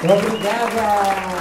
Obrigada!